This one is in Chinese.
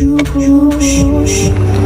如果是。